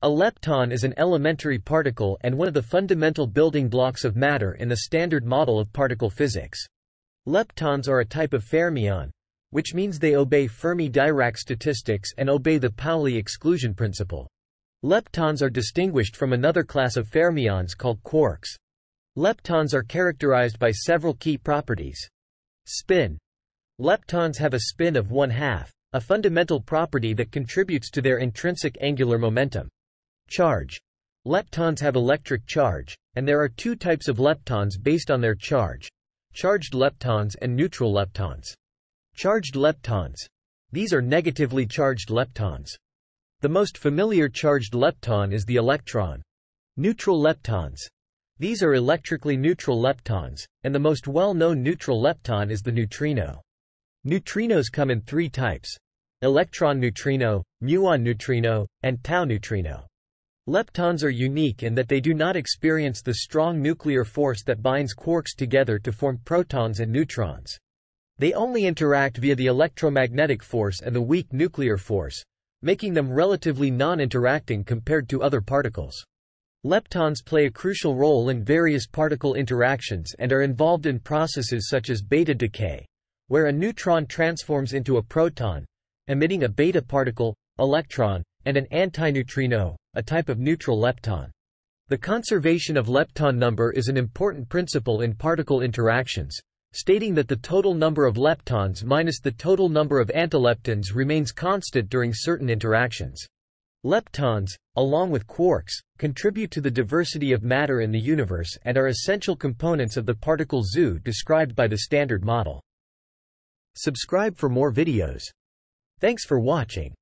A lepton is an elementary particle and one of the fundamental building blocks of matter in the standard model of particle physics. Leptons are a type of fermion, which means they obey Fermi-Dirac statistics and obey the Pauli exclusion principle. Leptons are distinguished from another class of fermions called quarks. Leptons are characterized by several key properties. Spin. Leptons have a spin of one half, a fundamental property that contributes to their intrinsic angular momentum. Charge. Leptons have electric charge, and there are two types of leptons based on their charge. Charged leptons and neutral leptons. Charged leptons. These are negatively charged leptons. The most familiar charged lepton is the electron. Neutral leptons. These are electrically neutral leptons, and the most well-known neutral lepton is the neutrino. Neutrinos come in three types. Electron neutrino, muon neutrino, and tau neutrino. Leptons are unique in that they do not experience the strong nuclear force that binds quarks together to form protons and neutrons. They only interact via the electromagnetic force and the weak nuclear force, making them relatively non-interacting compared to other particles. Leptons play a crucial role in various particle interactions and are involved in processes such as beta decay, where a neutron transforms into a proton, emitting a beta particle, electron, and an antineutrino, a type of neutral lepton. The conservation of lepton number is an important principle in particle interactions, stating that the total number of leptons minus the total number of antileptons remains constant during certain interactions. Leptons, along with quarks, contribute to the diversity of matter in the universe and are essential components of the particle zoo described by the Standard Model. Subscribe for more videos. Thanks for watching.